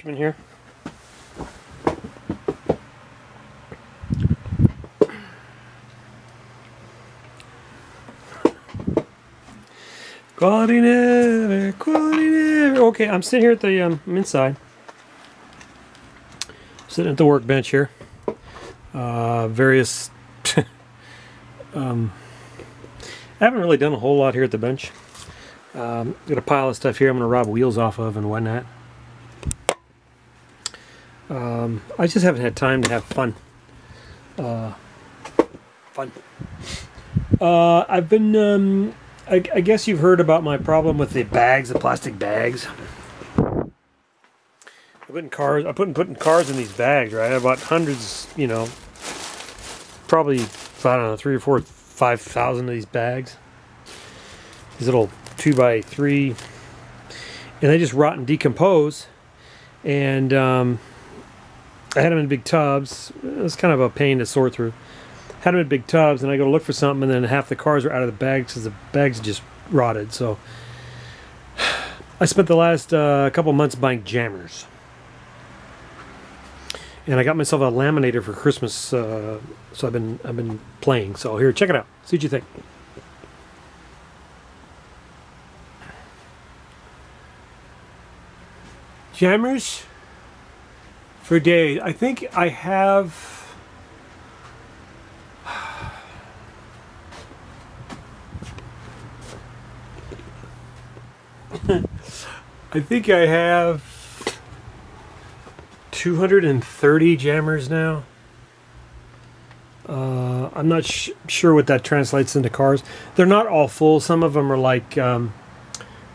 Here. Quality never, quality never. Okay, I'm sitting here at the, um, I'm inside. Sitting at the workbench here. Uh, various, um, I haven't really done a whole lot here at the bench. Um, got a pile of stuff here I'm going to rob wheels off of and whatnot. Um, I just haven't had time to have fun. Uh, fun. Uh, I've been, um, I, I guess you've heard about my problem with the bags, the plastic bags. I'm putting cars, I'm putting putting cars in these bags, right? I bought hundreds, you know, probably I don't know, three or four, five thousand of these bags. These little two by three, and they just rot and decompose. And um, I had them in big tubs. It was kind of a pain to sort through. Had them in big tubs, and I go to look for something, and then half the cars are out of the bags because the bags just rotted. So I spent the last uh, couple months buying jammers. And I got myself a laminator for Christmas, uh, so I've been I've been playing. So here, check it out. See what you think. Jammers for days. I think I have. I think I have 230 jammers now. Uh, I'm not sure what that translates into cars. They're not all full. Some of them are like um,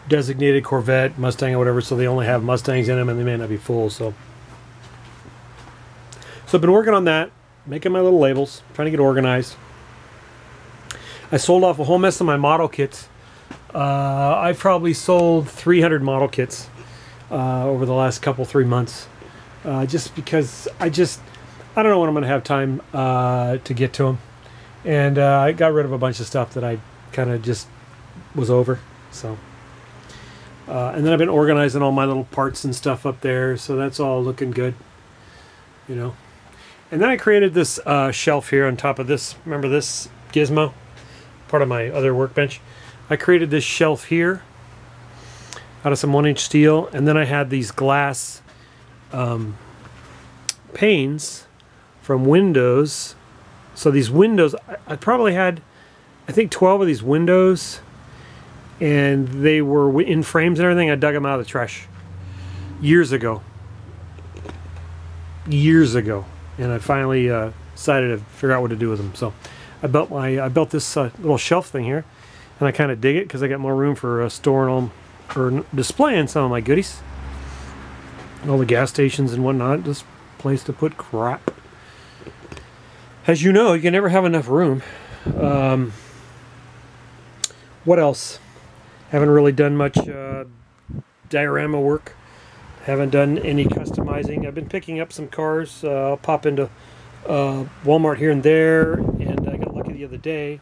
designated Corvette, Mustang, or whatever, so they only have Mustangs in them and they may not be full. So, so I've been working on that, making my little labels, trying to get organized. I sold off a whole mess of my model kits. Uh, I've probably sold 300 model kits uh, over the last couple, three months. Uh, just because I just, I don't know when I'm going to have time uh, to get to them. And uh, I got rid of a bunch of stuff that I kind of just was over. So. Uh, and then I've been organizing all my little parts and stuff up there, so that's all looking good, you know. And then I created this uh, shelf here on top of this. Remember this gizmo? Part of my other workbench. I created this shelf here out of some one inch steel, and then I had these glass um, panes from windows. So these windows, I, I probably had, I think 12 of these windows and they were in frames and everything. I dug them out of the trash years ago. Years ago, and I finally uh, decided to figure out what to do with them. So I built my I built this uh, little shelf thing here, and I kind of dig it because I got more room for uh, storing them or displaying some of my goodies. All the gas stations and whatnot, just place to put crap. As you know, you can never have enough room. Um, what else? Haven't really done much uh, diorama work. Haven't done any customizing. I've been picking up some cars. Uh, I'll pop into uh, Walmart here and there, and I got lucky the other day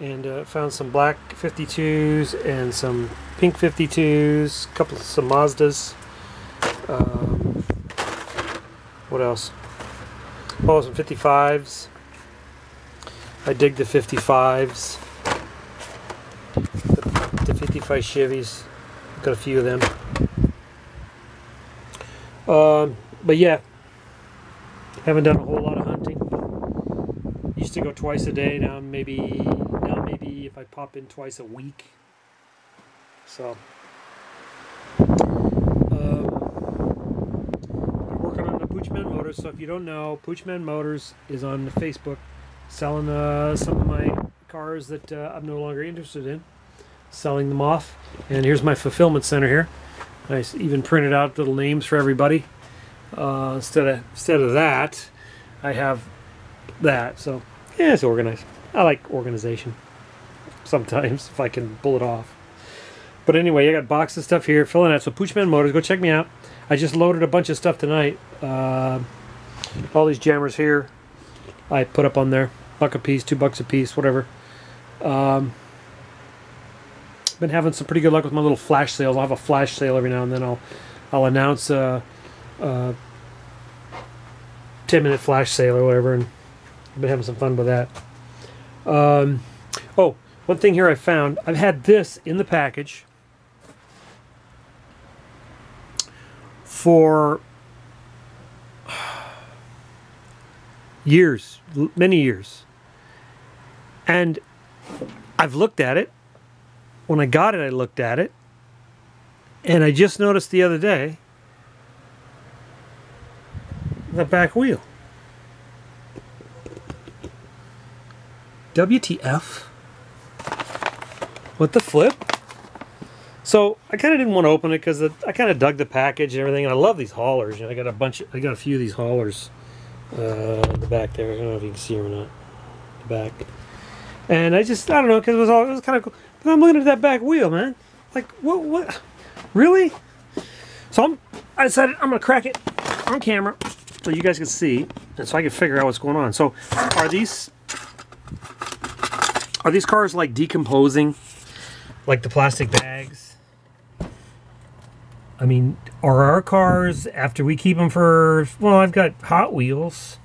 and uh, found some black 52s and some pink 52s, a couple of some Mazdas. Um, what else? Oh, some 55s. I dig the 55s. The, the 55 Chevys. Got a few of them. Um, but yeah, haven't done a whole lot of hunting. Used to go twice a day. Now maybe now maybe if I pop in twice a week. So um, I'm working on the Poochman Motors. So if you don't know, Poochman Motors is on the Facebook, selling uh, some of my cars that uh, I'm no longer interested in, selling them off. And here's my fulfillment center here. I even printed out little names for everybody. Uh, instead of instead of that, I have that. So yeah, it's organized. I like organization sometimes if I can pull it off. But anyway, I got boxes of stuff here, filling out. So Poochman Motors, go check me out. I just loaded a bunch of stuff tonight. Uh, all these jammers here, I put up on there, buck a piece, two bucks a piece, whatever. Um, been having some pretty good luck with my little flash sales. I'll have a flash sale every now and then. I'll I'll announce a, uh, 10 minute flash sale or whatever, and I've been having some fun with that. Um, oh, one thing here I found I've had this in the package for years, many years. And I've looked at it. When I got it, I looked at it. And I just noticed the other day the back wheel. WTF? What the flip? So I kind of didn't want to open it because I kind of dug the package and everything. And I love these haulers. You know, I got a bunch. Of, I got a few of these haulers. Uh, in the back there. I don't know if you can see them or not. The back. And I just I don't know because it was all it was kind of cool. I'm looking at that back wheel, man. Like what? What? Really? So I'm. I decided I'm gonna crack it on camera so you guys can see and so I can figure out what's going on. So are these are these cars like decomposing like the plastic bags? I mean, are our cars after we keep them for well, I've got Hot Wheels.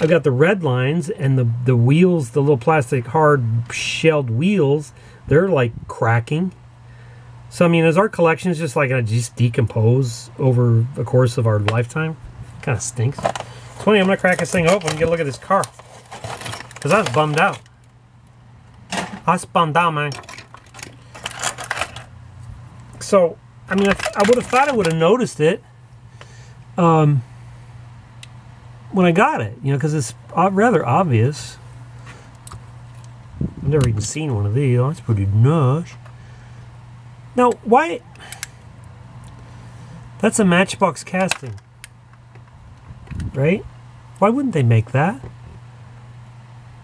I've got the red lines and the the wheels, the little plastic hard shelled wheels, they're like cracking. So I mean, is our collections just like gonna just decompose over the course of our lifetime? Kind of stinks. It's funny, I'm gonna crack this thing open and get a look at this car. Cause I was bummed out. I was bummed out, man. So, I mean, I, I would have thought I would have noticed it. Um, when I got it, you know, because it's uh, rather obvious. Never even seen one of these. Oh, that's pretty nice. Now, why? That's a Matchbox casting right? Why wouldn't they make that?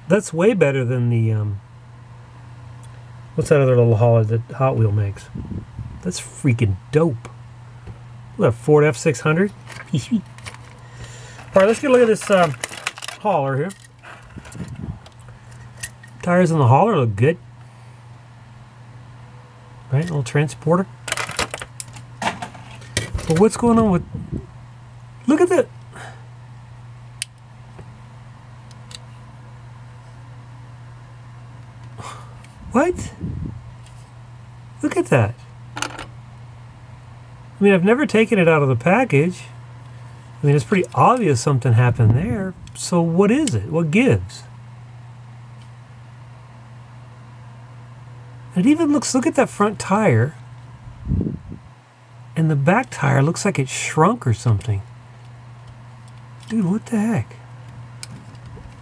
That's way better than the um, what's that other little hauler that Hot Wheel makes? That's freaking dope. Look, Ford F six hundred. All right, let's get a look at this um, hauler here. Tires on the hauler look good. Right, little transporter. But what's going on with? Look at that. What? Look at that. I mean, I've never taken it out of the package. I mean, it's pretty obvious something happened there. So what is it? What gives? It even looks, look at that front tire. And the back tire looks like it shrunk or something. Dude, what the heck?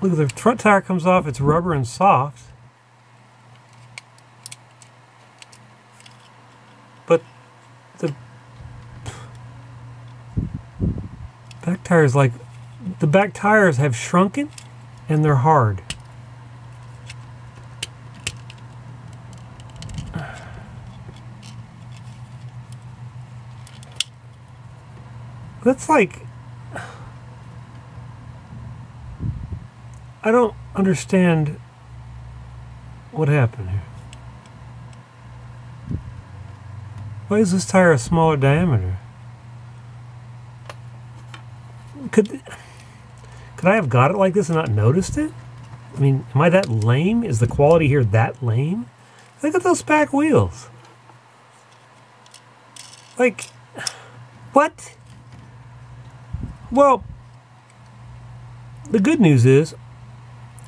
Look, the front tire comes off, it's rubber and soft. But the back tires like the back tires have shrunken and they're hard. That's like I don't understand what happened here. Why is this tire a smaller diameter? Could could I have got it like this and not noticed it? I mean, am I that lame? Is the quality here that lame? Look at those back wheels. Like, what? Well, the good news is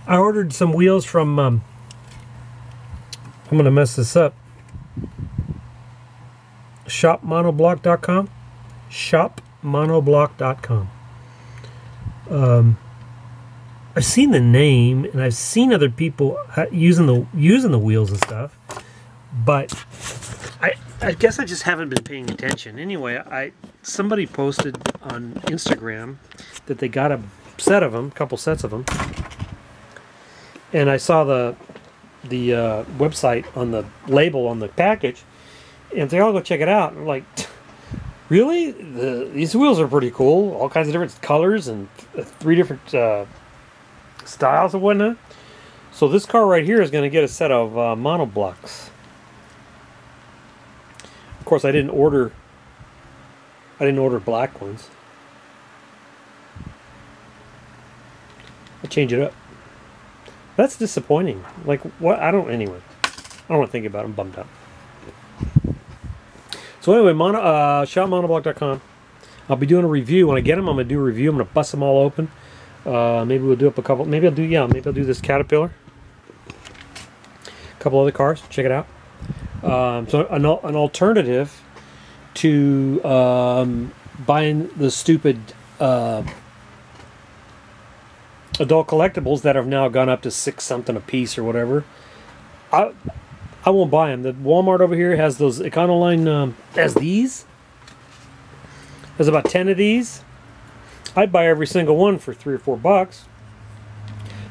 I ordered some wheels from, um, I'm going to mess this up shopmonoblock.com. Shopmonoblock.com. Um, I've seen the name and I've seen other people using the using the wheels and stuff, but I I guess I just haven't been paying attention. Anyway, I somebody posted on Instagram that they got a set of them, a couple sets of them, and I saw the the uh, website on the label on the package, and they all go check it out. I'm like, really? The, these wheels are pretty cool. All kinds of different colors and three different uh, styles and whatnot. So this car right here is going to get a set of uh, monoblocks. Of course, I didn't order. I didn't order black ones. I'll change it up. That's disappointing. Like, what? I don't, anyway. I don't want to think about it. I'm bummed out. So anyway, mono, uh, shopmonoblock.com. I'll be doing a review. When I get them, I'm going to do a review. I'm going to bust them all open. Uh, maybe we'll do up a couple. Maybe I'll do, yeah, maybe I'll do this Caterpillar. A couple other cars. Check it out. Um, so an, an alternative to um, buying the stupid uh, adult collectibles that have now gone up to six something a piece or whatever. I I won't buy them. The Walmart over here has those Econoline um, has these. There's about ten of these. I'd buy every single one for three or four bucks.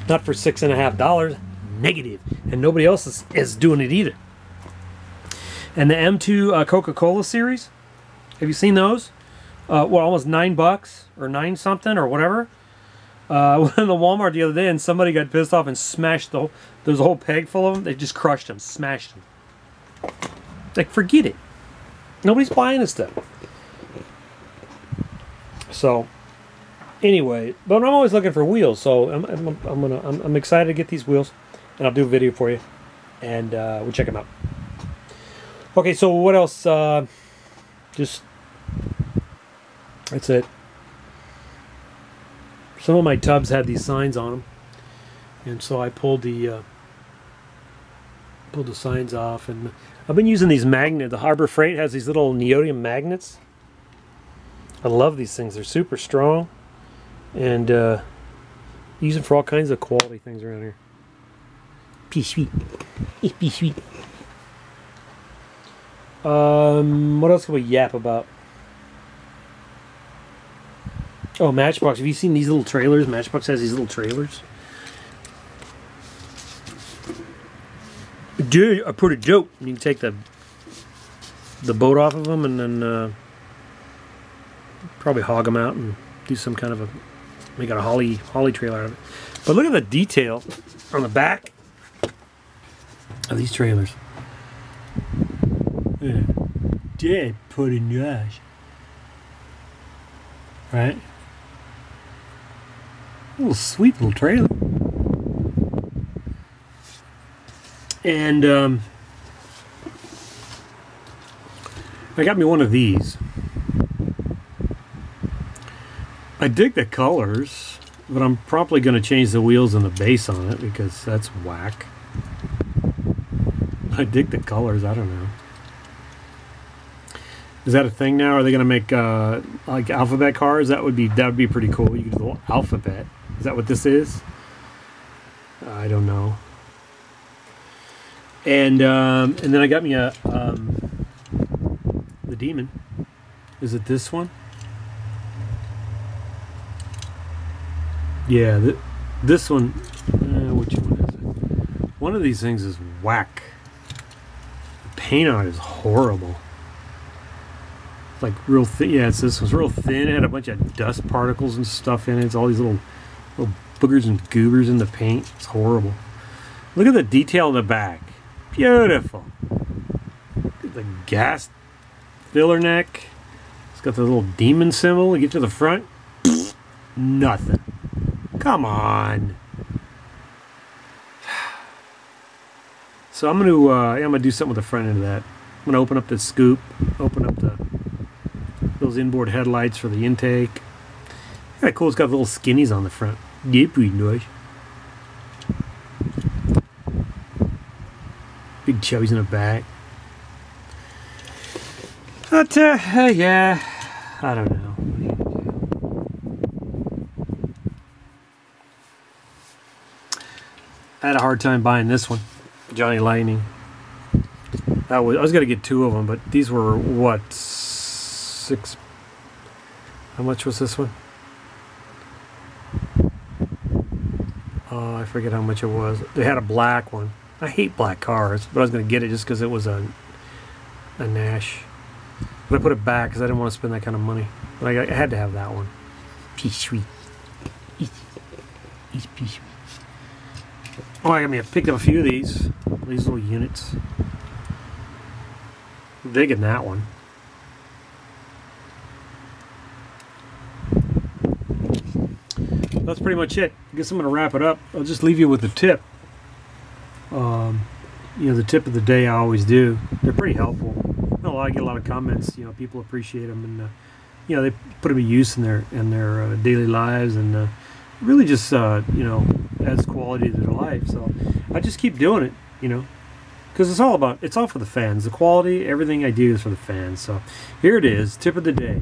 Not for six and a half dollars. Negative. And nobody else is, is doing it either. And the M2 uh, Coca-Cola series. Have you seen those? Uh, well, almost nine bucks or nine something or whatever. Uh, I went in the Walmart the other day and somebody got pissed off and smashed the. whole, There's a whole peg full of them. They just crushed them, smashed them. Like, forget it. Nobody's buying this stuff. So, anyway, but I'm always looking for wheels. So I'm, I'm, I'm gonna I'm, I'm excited to get these wheels, and I'll do a video for you, and uh, we'll check them out. Okay, so what else? Uh, just that's it. Some of my tubs had these signs on them, and so I pulled the uh, pulled the signs off, and I've been using these magnet. The Harbor Freight has these little neodymium magnets. I love these things. They're super strong, and uh, use them for all kinds of quality things around here. Be sweet, be sweet. Um, what else can we yap about? Oh, Matchbox. Have you seen these little trailers? Matchbox has these little trailers. Dude, are pretty dope. You can take the the boat off of them and then uh, probably hog them out and do some kind of a make got a holly holly trailer out of it. But look at the detail on the back of these trailers. Yeah. Dead pretty nice. Right? Little sweet little trailer. And um, I got me one of these. I dig the colors, but I'm probably going to change the wheels and the base on it because that's whack. I dig the colors. I don't know. Is that a thing now? Are they going to make uh, like alphabet cars? That would be that would be pretty cool. You could do alphabet. Is that what this is? I don't know. And um, and then I got me a um, the demon. Is it this one? Yeah, th- this one. Uh, which one is it? One of these things is whack. The paint on it is horrible. Like real thin. Yeah, it's this was real thin. It had a bunch of dust particles and stuff in it. It's all these little little boogers and goobers in the paint. It's horrible. Look at the detail in the back. Beautiful. The gas filler neck. It's got the little demon symbol. You get to the front. Nothing. Come on. So I'm gonna uh, I'm gonna do something with the front end of that. I'm gonna open up the scoop, open up the those inboard headlights for the intake. Yeah, cool. It's got little skinnies on the front. Yeah, pretty nice. Big chubbies in the back. But uh, uh, yeah, I don't know. I had a hard time buying this one, Johnny Lightning. That was I was gonna get two of them, but these were what six? How much was this one? Oh, I forget how much it was. They had a black one. I hate black cars, but I was gonna get it just because it was a a Nash. But I put it back because I didn't want to spend that kind of money. But I, I had to have that one. Peace sweet. Easy peace sweet. Oh, I got me. I picked up a few of these. These little units. Digging that one. That's pretty much it. I guess I'm going to wrap it up. I'll just leave you with a tip. Um, you know, the tip of the day I always do. They're pretty helpful. I get a lot of comments. You know, people appreciate them, and uh, you know, they put them to use in their in their uh, daily lives, and uh, really just uh, you know adds quality to their life. So I just keep doing it. You know, because it's all about it's all for the fans. The quality, everything I do is for the fans. So here it is, tip of the day.